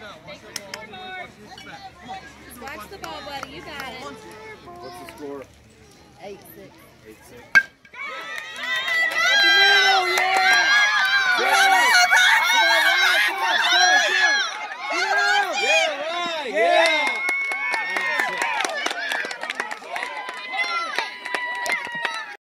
Watch the ball, buddy. You got it. What's the score? Eight six. Eight six.